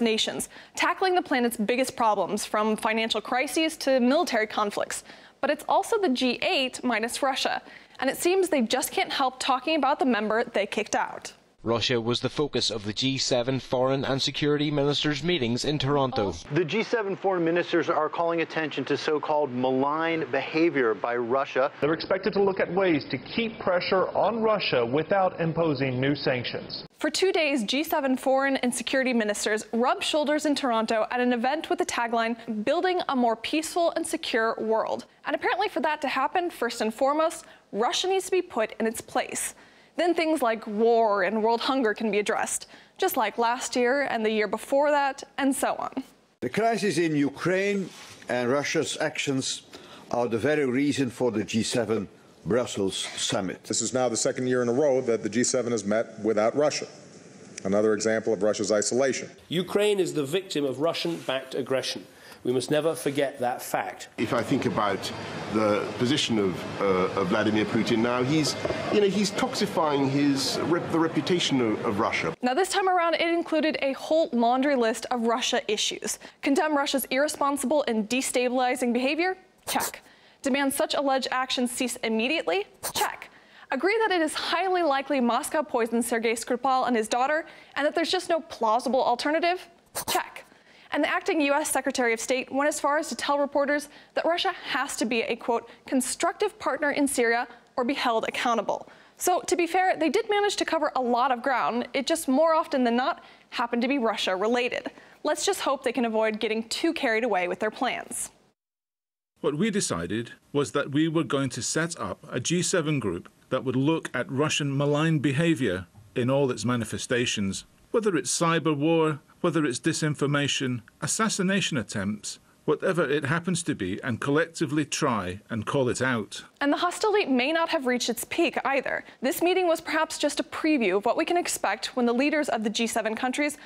nations, tackling the planet's biggest problems, from financial crises to military conflicts. But it's also the G8 minus Russia, and it seems they just can't help talking about the member they kicked out. Russia was the focus of the G7 foreign and security ministers' meetings in Toronto. The G7 foreign ministers are calling attention to so called malign behavior by Russia. They're expected to look at ways to keep pressure on Russia without imposing new sanctions. For two days, G7 foreign and security ministers rubbed shoulders in Toronto at an event with the tagline, Building a More Peaceful and Secure World. And apparently, for that to happen, first and foremost, Russia needs to be put in its place. Then things like war and world hunger can be addressed, just like last year and the year before that, and so on. The crisis in Ukraine and Russia's actions are the very reason for the G7 Brussels summit. This is now the second year in a row that the G7 has met without Russia. Another example of Russia's isolation. Ukraine is the victim of Russian backed aggression. We must never forget that fact. If I think about the position of, uh, of Vladimir Putin now, he's, you know, he's toxifying his rep- the reputation of, of Russia. Now, this time around, it included a whole laundry list of Russia issues. Condemn Russia's irresponsible and destabilizing behavior? Check. Demand such alleged actions cease immediately? Check. Agree that it is highly likely Moscow poisoned Sergei Skripal and his daughter, and that there's just no plausible alternative? Check. And the acting U.S. Secretary of State went as far as to tell reporters that Russia has to be a, quote, constructive partner in Syria or be held accountable. So, to be fair, they did manage to cover a lot of ground. It just more often than not happened to be Russia related. Let's just hope they can avoid getting too carried away with their plans. What we decided was that we were going to set up a G7 group that would look at Russian malign behavior in all its manifestations, whether it's cyber war, whether it's disinformation, assassination attempts, whatever it happens to be, and collectively try and call it out. And the hostility may not have reached its peak either. This meeting was perhaps just a preview of what we can expect when the leaders of the G7 countries